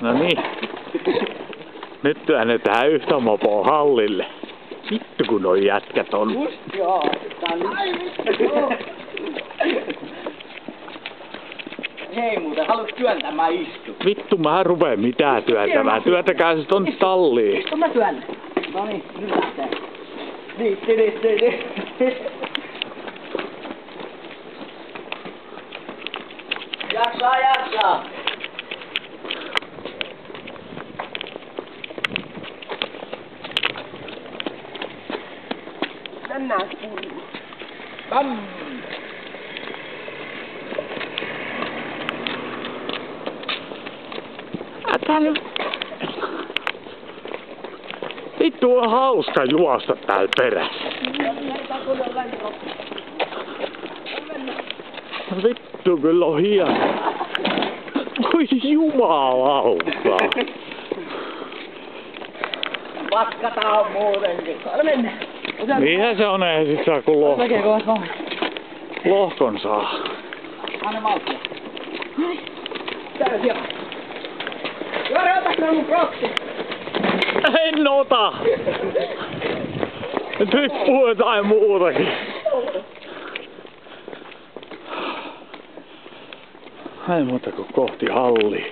No niin. Nyt työnnetään yhtä mopoa hallille. Vittu kun noi jätkät on. Just joo. Hei muuten, haluat työntää, mä istun. Vittu mä rupeen mitään työntämään. Työntäkää se tonne talliin. Istu mä työnnän. No niin, nyt lähtee. Niin, niin, niin, niin. Jaksaa, jaksaa. Mennään kuuluu. Bam. Nyt... Vittu on hauska juosta täällä perässä. Vittu kyllä on hieno. Voi jumalauta. Vatkataan muutenkin. Anna Niinhän se on, ei sit saa kun lohko, Näkee kovas vaan. lohkon saa. Anna malttia. Juore, otas nää mun proksi. En ota! Tippuu jotain muutakin. Ei muuta kuin kohti hallia.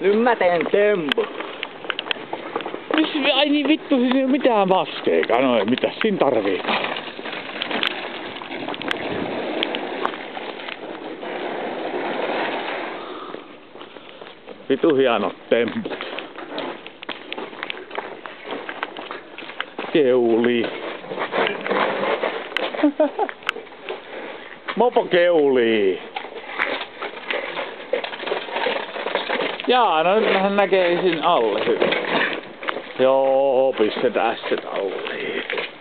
Nyt mä teen Missä, ai niin vittu, ole mitään maskeekaan. No mitä siinä tarvii. Vitu hienot temput. Keuli. Mopo keuli. Jaa, no nyt hän näkee siinä alle hyvin. Joo, pistetään se talliin.